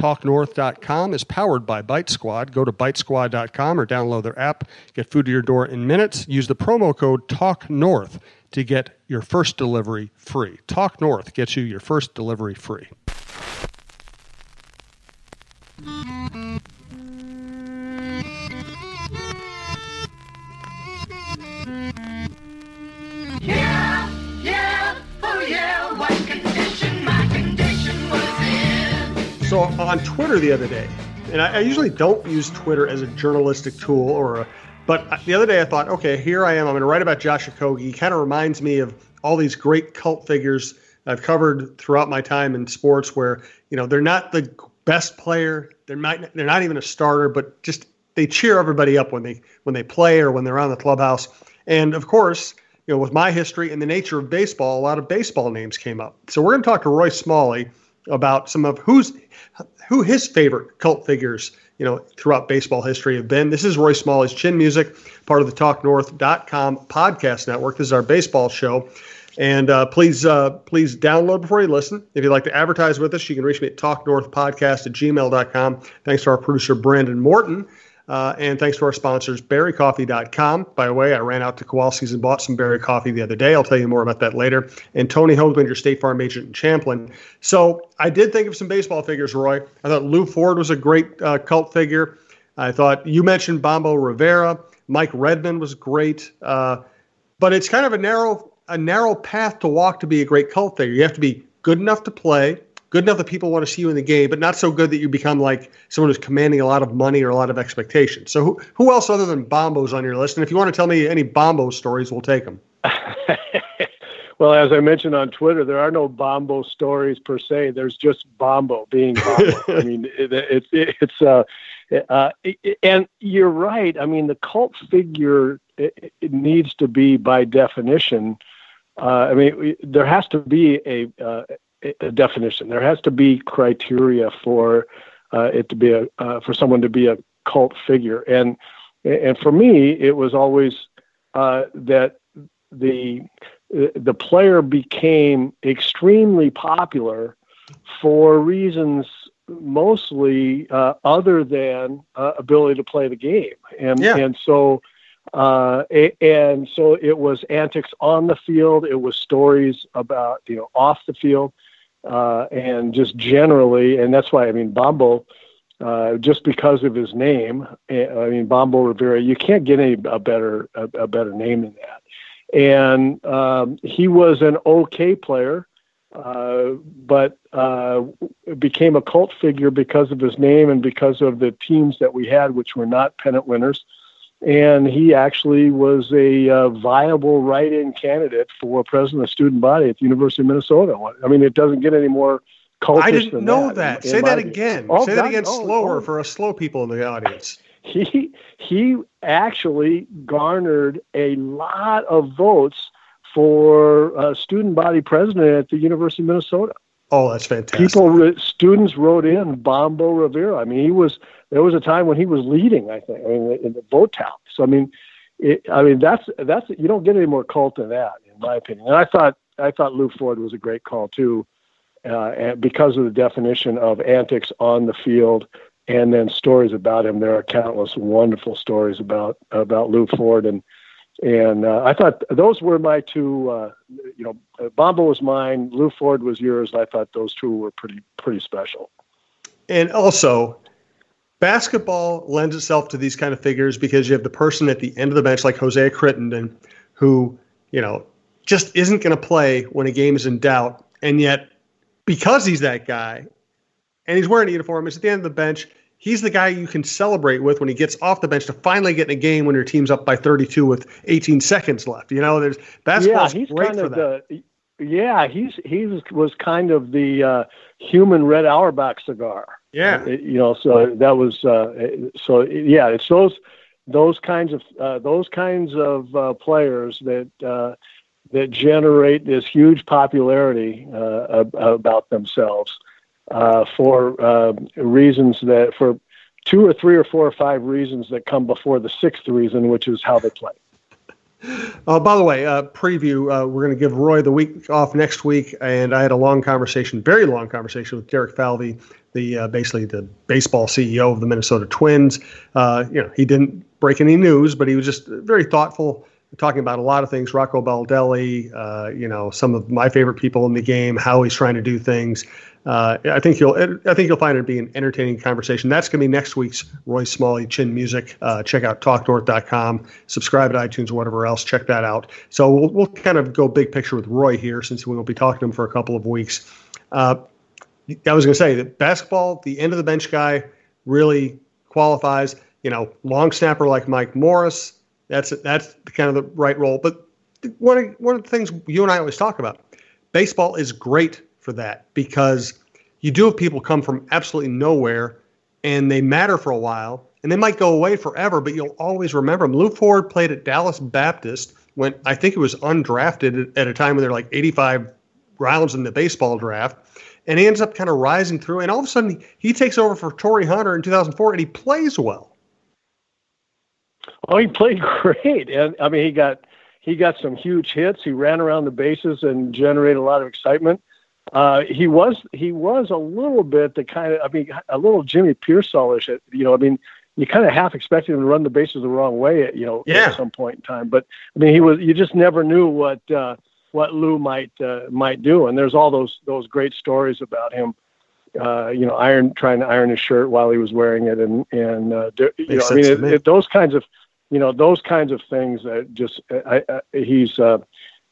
TalkNorth.com is powered by Bite Squad. Go to bitesquad.com or download their app. Get food to your door in minutes. Use the promo code TalkNorth to get your first delivery free. Talk North gets you your first delivery free. So on Twitter the other day, and I, I usually don't use Twitter as a journalistic tool or a, but the other day I thought, okay, here I am. I'm going to write about Josh Okogie. He kind of reminds me of all these great cult figures I've covered throughout my time in sports, where you know they're not the best player, they're not they're not even a starter, but just they cheer everybody up when they when they play or when they're around the clubhouse. And of course, you know, with my history and the nature of baseball, a lot of baseball names came up. So we're going to talk to Roy Smalley about some of who's who his favorite cult figures, you know, throughout baseball history have been. This is Roy Smalley's Chin Music, part of the TalkNorth.com podcast network. This is our baseball show. And uh, please, uh, please download before you listen. If you'd like to advertise with us, you can reach me at talknorthpodcast at gmail.com. Thanks to our producer, Brandon Morton. Uh, and thanks to our sponsors, berrycoffee.com. By the way, I ran out to Kowalski's and bought some berry coffee the other day. I'll tell you more about that later. And Tony Hoaglund, your State Farm agent in Champlin. So I did think of some baseball figures, Roy. I thought Lew Ford was a great uh, cult figure. I thought you mentioned Bombo Rivera. Mike Redmond was great. Uh, but it's kind of a narrow a narrow path to walk to be a great cult figure. You have to be good enough to play, good enough that people want to see you in the game, but not so good that you become like someone who's commanding a lot of money or a lot of expectations. So who, who else other than Bombos on your list? And if you want to tell me any Bombo stories, we'll take them. well, as I mentioned on Twitter, there are no Bombo stories per se. There's just Bombo being Bombo. I mean, it, it, it, it's uh, uh, and you're right. I mean, the cult figure it, it needs to be by definition. Uh, I mean, there has to be a, uh, a definition. There has to be criteria for uh, it to be a uh, for someone to be a cult figure. And and for me, it was always uh, that the the player became extremely popular for reasons mostly uh, other than uh, ability to play the game, and Yeah. and so uh, and so it was antics on the field, it was stories about you know off the field, uh, and just generally, and that's why I mean Bombo. Uh, just because of his name, eh, I mean Bombo Rivera, you can't get any a better a, a better name than that. And um, he was an okay player, uh, but uh, became a cult figure because of his name and because of the teams that we had, which were not pennant winners. And he actually was a uh, viable write-in candidate for president of student body at the University of Minnesota. I mean, it doesn't get any more cultish I didn't know that. that. in- Say in that again. Oh, Say that again oh, slower oh. for us slow people in the audience. he he actually garnered a lot of votes for uh, student body president at the University of Minnesota. Oh, that's fantastic. People, students wrote in Bombo Rivera. I mean, he was there was a time when he was leading. I think in the vote count. So I mean, it, I mean that's that's you don't get any more cult than that, in my opinion. And I thought I thought Lew Ford was a great call too, uh, and because of the definition of antics on the field, and then stories about him. There are countless wonderful stories about about Lew Ford, and and uh, I thought those were my two. Uh, you know, uh, Bombo was mine, Lew Ford was yours. I thought those two were pretty pretty special. And also, basketball lends itself to these kind of figures because you have the person at the end of the bench, like Hosea Crittenden, who, you know, just isn't going to play when a game is in doubt. And yet, because he's that guy and he's wearing a uniform, he's at the end of the bench, he's the guy you can celebrate with when he gets off the bench to finally get in a game when your team's up by 32 with 18 seconds left. You know, there's basketball's yeah, he's great kind for of that. the. Yeah, he's he was, was kind of the uh, human Red Auerbach cigar. Yeah. It- you know, so that was uh, so yeah. It's those those kinds of uh, those kinds of uh, players that uh, that generate this huge popularity uh, ab- about themselves uh, for uh, reasons that for two or three or four or five reasons that come before the sixth reason, which is how they play. Oh, by the way, uh, preview. Uh, we're going to give Roy the week off next week, and I had a long conversation, very long conversation with Derek Falvey the uh, basically the baseball CEO of the Minnesota Twins. Uh, you know, he didn't break any news, but he was just very thoughtful, talking about a lot of things. Rocco Baldelli, uh, you know, some of my favorite people in the game, how he's trying to do things. Uh, I think you'll I think you'll find it to be an entertaining conversation. That's going to be next week's Roy Smalley Chin Music. Uh, check out talknorth.com, subscribe to iTunes or whatever else. Check that out. So we'll, we'll kind of go big picture with Roy here since we won't be talking to him for a couple of weeks. I was going to say that basketball, the end of the bench guy really qualifies. You know, long snapper like Mike Morris. That's that's kind of the right role. But one of, one of the things you and I always talk about, baseball is great for that because you do have people come from absolutely nowhere and they matter for a while and they might go away forever, but you'll always remember them. Lew Ford played at Dallas Baptist when I think it was undrafted at a time when they're like 85 rounds in the baseball draft. And he ends up kind of rising through. And all of a sudden, he takes over for Torii Hunter in 2004 and he plays well. Oh, he played great, and I mean, he got he got some huge hits. He ran around the bases and generated a lot of excitement. Uh, he was he was a little bit the kind of I mean a little Jimmy Piersall-ish. You know, I mean, you kind of half expected him to run the bases the wrong way. At, you know, Yeah. at some point in time. But I mean, he was you just never knew what uh, what Lew might uh, might do. And there's all those those great stories about him. Uh, you know, iron trying to iron his shirt while he was wearing it, and and uh, you know, I mean, it, me. it, those kinds of you know those kinds of things that just I, I, he's uh,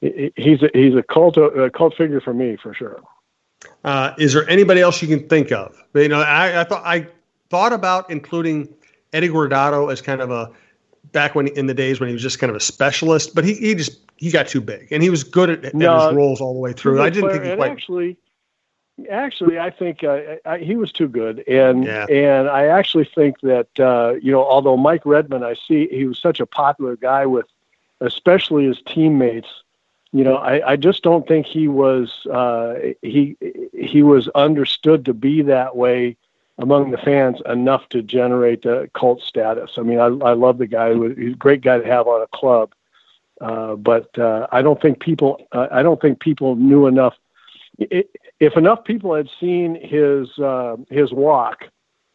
he's a, he's a cult a cult figure for me for sure. Uh, is there anybody else you can think of? You know, I, I thought I thought about including Eddie Guardado as kind of a back when in the days when he was just kind of a specialist, but he, he just he got too big and he was good at, at No, his roles all the way through. I didn't think he quite. actually, actually, I think uh, I, he was too good, and Yeah. and I actually think that uh, you know, although Mike Redmond, I see he was such a popular guy with, especially his teammates. You know, I, I just don't think he was uh, he he was understood to be that way among the fans enough to generate cult status. I mean, I, I love the guy. He's a great guy to have on a club. Uh, but uh, I don't think people. Uh, I don't think people knew enough. i if enough people had seen his uh, his walk,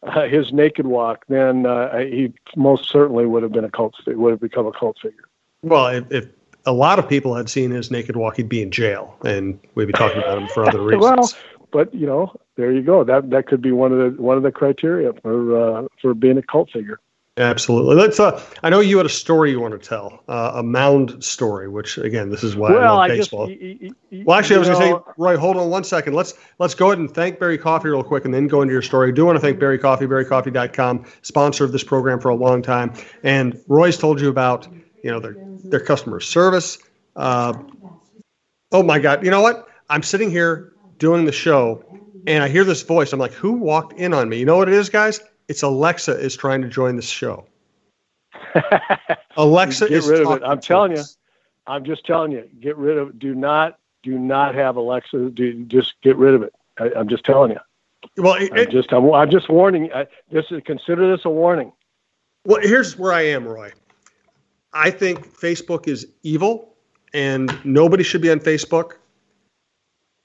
uh, his naked walk, then uh, he most certainly would have been a cult. Would have become a cult figure. Well, if, if a lot of people had seen his naked walk, he'd be in jail, and we'd be talking about him for other reasons. Well, but you know, there you go. That that could be one of the one of the criteria for uh, for being a cult figure. Absolutely. Let's. Uh, I know you had a story you want to tell, uh, a mound story, which again, this is why I love I baseball. y- y- y- Well, actually, I was going to say, Roy, hold on one second. Let's let's go ahead and thank Berry Coffee real quick, and then go into your story. I do want to thank Berry Coffee, BerryCoffee.com, sponsor of this program for a long time. And Roy's told you about you know their their customer service. Uh, oh my God! You know what? I'm sitting here doing the show, and I hear this voice. I'm like, who walked in on me? You know what it is, guys? It's Alexa is trying to join the show. Alexa Get is rid of it. I'm telling you. I'm just telling you, get rid of. Do not, do not have Alexa. Do just get rid of it. I, I'm just telling you. Well, it, I'm just, I'm, I'm just warning. you. I, this is consider this a warning. Well, here's where I am, Roy. I think Facebook is evil and nobody should be on Facebook.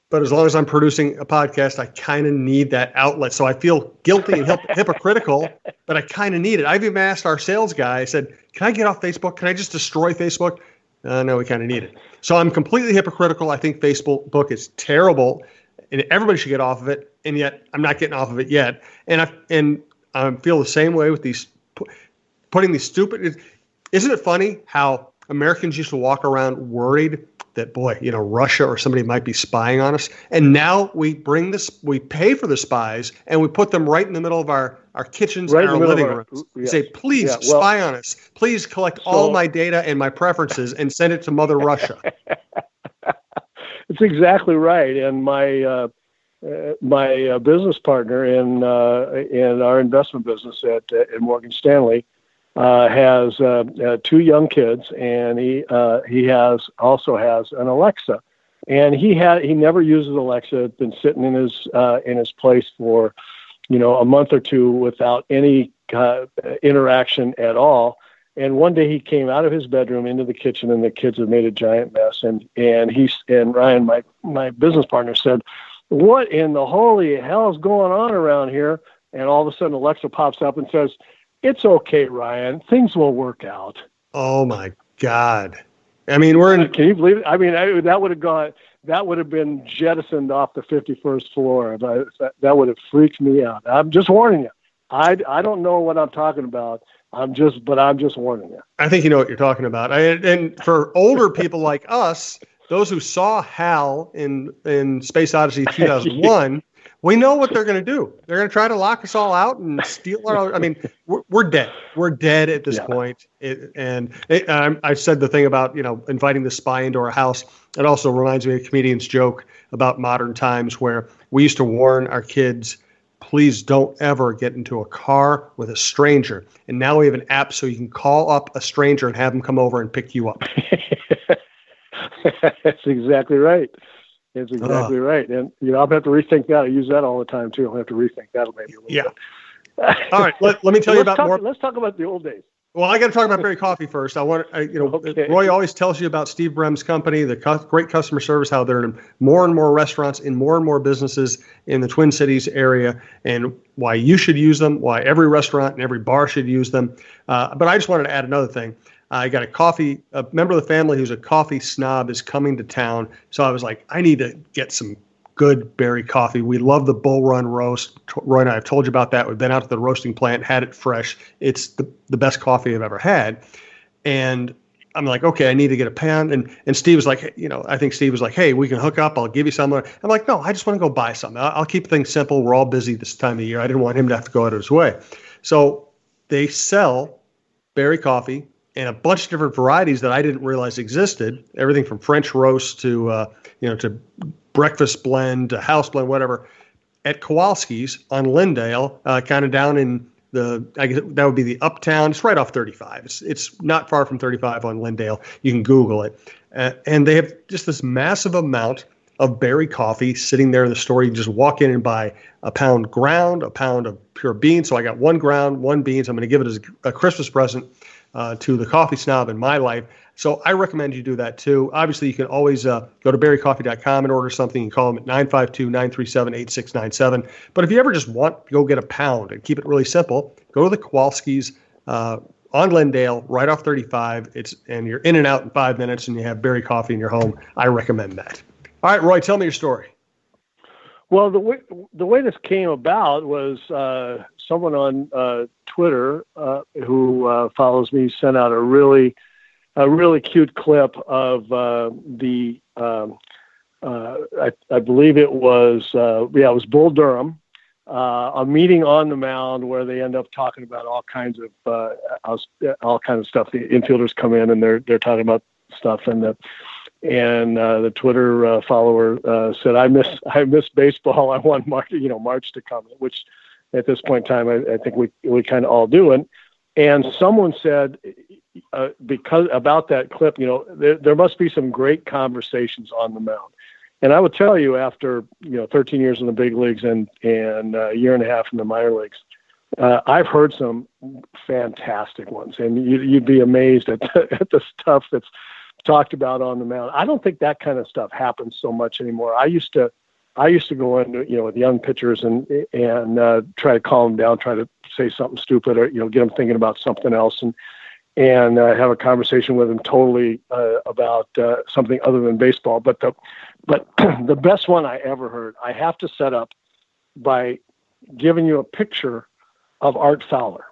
But as long as I'm producing a podcast, I kind of need that outlet. So I feel guilty and hip- hypocritical, but I kind of need it. I've even asked our sales guy, I said, Can I get off Facebook? Can I just destroy Facebook? Uh, no, we kind of need it. So I'm completely hypocritical. I think Facebook book is terrible and everybody should get off of it. And yet I'm not getting off of it yet. And I, and I feel the same way with these putting these stupid. Isn't it funny how Americans used to walk around worried that boy, you know, Russia or somebody might be spying on us, and now we bring this, we pay for the spies, and we put them right in the middle of our our kitchens Right and our living our- rooms. yes. Say, please Yeah, well- spy on us. Please collect all my data and my preferences and send it to Mother Russia. It's exactly right. And my uh, uh, my uh, business partner in uh, in our investment business at uh, at Morgan Stanley uh, has uh, uh, two young kids, and he uh, he has also has an Alexa, and he had he never uses Alexa. It's been sitting in his uh, in his place for you know a month or two without any uh, interaction at all. And one day he came out of his bedroom into the kitchen, and the kids had made a giant mess. And and he's and Ryan, my my business partner, said, what in the holy hell is going on around here? And all of a sudden, Alexa pops up and says, "It's okay, Ryan. Things will work out." Oh my God! I mean, we're in. Uh, can you believe it? I mean, I, that would have gone. That would have been jettisoned off the 51st floor. That, that would have freaked me out. I'm just warning you. I, I don't know what I'm talking about. I'm just, but I'm just warning you. I think you know what you're talking about. I, and for older people like us, those who saw Hal in in Space Odyssey 2001, we know what they're going to do. They're going to try to lock us all out and steal our. I mean, we're, we're dead. We're dead at this Yeah. point. It, and it, um, I said the thing about you know inviting the spy into our house. It also reminds me of a comedian's joke about modern times where we used to warn our kids, please don't ever get into a car with a stranger. And now we have an app so you can call up a stranger and have them come over and pick you up. That's exactly right. That's exactly right. And you know, I'll have to rethink that. I use that all the time too. I'll have to rethink that maybe a little Yeah. bit. All right, let, let me tell you about talk, more. Let's talk about the old days. Well, I got to talk about Berry Coffee first. I want, I, you know, Okay. Roy always tells you about Steve Brem's company, the cu- great customer service, how they're in more and more restaurants, in more and more businesses in the Twin Cities area, and why you should use them, why every restaurant and every bar should use them. Uh, but I just wanted to add another thing. I got a coffee, a member of the family who's a coffee snob is coming to town. So I was like, I need to get some good berry coffee. We love the Bull Run roast. Roy and I have told you about that. We've been out to the roasting plant, had it fresh. It's the, the best coffee I've ever had. And I'm like, okay, I need to get a pound. And and Steve was like, you know, I think Steve was like, hey, we can hook up. I'll give you some. I'm like, no, I just want to go buy some. I'll, I'll keep things simple. We're all busy this time of year. I didn't want him to have to go out of his way. So they sell berry coffee and a bunch of different varieties that I didn't realize existed. Everything from French roast to uh, you know to breakfast blend to house blend, whatever. At Kowalski's on Lyndale, uh, kind of down in the I guess that would be the Uptown. It's right off 35. It's it's not far from 35 on Lyndale. You can Google it, uh, and they have just this massive amount of berry coffee sitting there in the store. You just walk in and buy a pound ground, a pound of pure beans. So I got one ground, one beans. I'm going to give it as a Christmas present uh, to the coffee snob in my life. So I recommend you do that too. Obviously, you can always uh, go to berrycoffee.com and order something. You can call them at 952 937 8697. But if you ever just want to go get a pound and keep it really simple, go to the Kowalski's uh, on Glendale, right off 35. It's And you're in and out in five minutes and you have berry coffee in your home. I recommend that. All right, Roy, tell me your story. Well, the way the way this came about was uh, someone on uh, Twitter uh, who uh, follows me sent out a really a really cute clip of uh, the um, uh, I, I believe it was yeah it was Bull Durham a meeting on the mound where they end up talking about all kinds of all, all kinds of stuff. The infielders come in and they're they're talking about stuff and the and uh, the Twitter uh, follower uh, said, "I miss I miss baseball. I want March, you know March to come." Which at this point in time, I, I think we we kind of all do. And and someone said uh, because about that clip, you know, there, there must be some great conversations on the mound. And I would tell you, after you know 13 years in the big leagues and and uh, a year and a half in the minor leagues, uh, I've heard some fantastic ones, and you, you'd be amazed at the, at the stuff that's talked about on the mound. I don't think that kind of stuff happens so much anymore. I used to, I used to go in, you know, with young pitchers and and uh, try to calm them down, try to say something stupid or you know get them thinking about something else, and and uh, have a conversation with them totally uh, about uh, something other than baseball. But the but the best one I ever heard, I have to set up by giving you a picture of Art Fowler.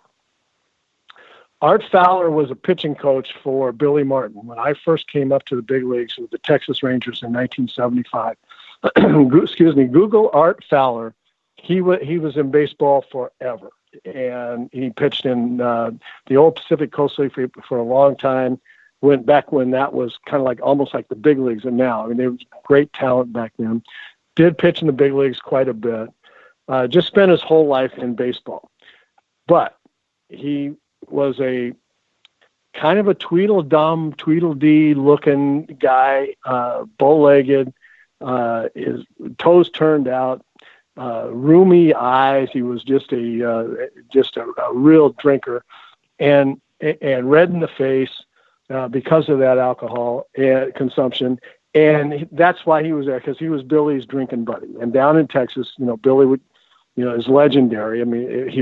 Art Fowler was a pitching coach for Billy Martin when I first came up to the big leagues with the Texas Rangers in 1975. Excuse me, Google Art Fowler. He was he was in baseball forever, and he pitched in uh, the old Pacific Coast League for, for a long time. Went back when that was kind of like almost like the big leagues, and now I mean there was great talent back then. Did pitch in the big leagues quite a bit. Uh, just spent his whole life in baseball, but he was a kind of a Tweedledum, Tweedledee looking guy, uh, bow legged, uh, his toes turned out, uh, roomy eyes. He was just a uh, just a, a real drinker, and and red in the face uh, because of that alcohol uh, consumption. and that's why he was there because he was Billy's drinking buddy. And down in Texas, you know, Billy would, you know, is legendary. I mean, he